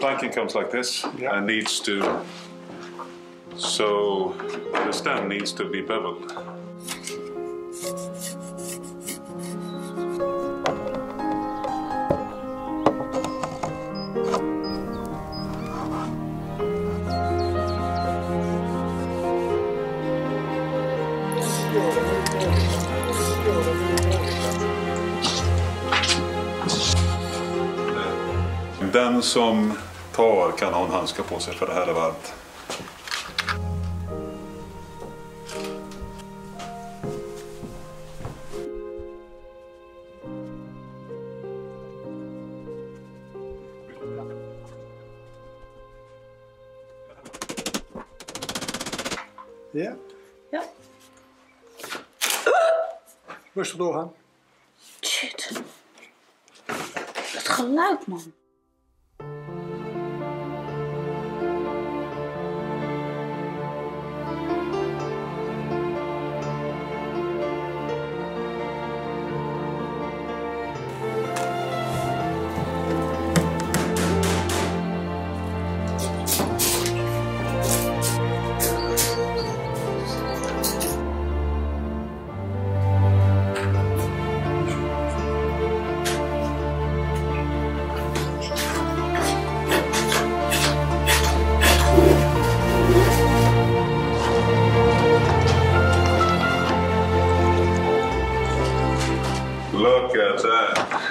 planking comes like this Yeah. and needs to. So the stem needs to be beveled. Den som tar kan ha en handske på sig för det här är varmt. Ja, Ja. rustig doorgaan. Shit. Dat geluid, man. Look at that.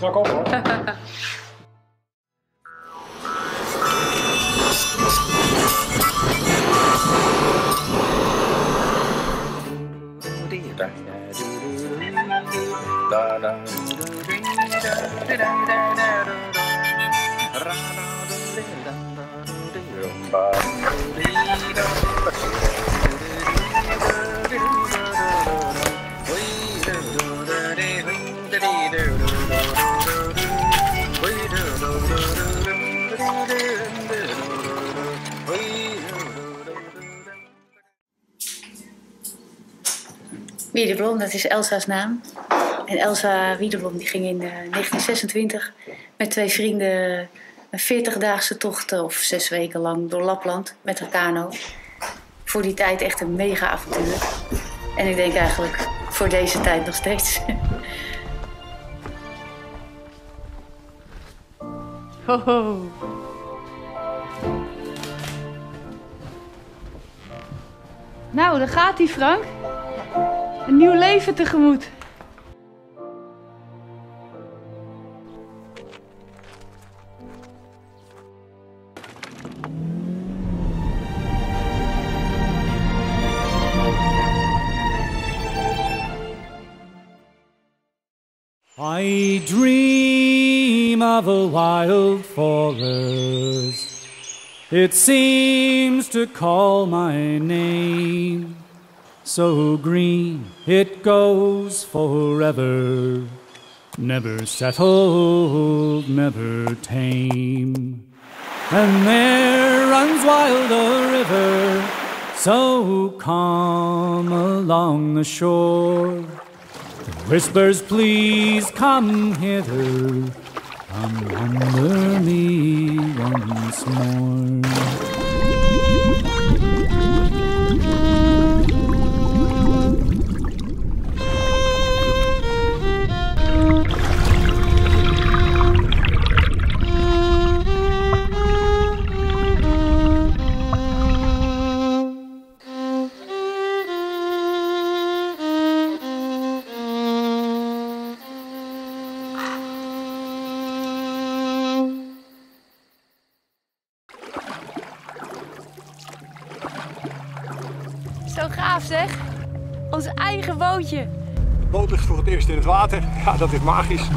snakka om det. Bye. Wiedeblom, dat is Elsa's naam. En Elsa Wiedeblom die ging in eh, 1926 met twee vrienden een 40-daagse tocht, eh, of zes weken lang, door Lapland met een kano. Voor die tijd echt een mega avontuur. En ik denk eigenlijk voor deze tijd nog steeds. Ho, ho. Nou, daar gaat hij, Frank. Een nieuw leven tegemoet. I dream of a wild forest. It seems to call my name. So green it goes forever. Never settled, never tame. And there runs wild a river, so calm along the shore. Whispers, please come hither, come under me once more. Zo gaaf zeg. Ons eigen bootje. De boot ligt voor het eerst in het water. Ja, dat is magisch.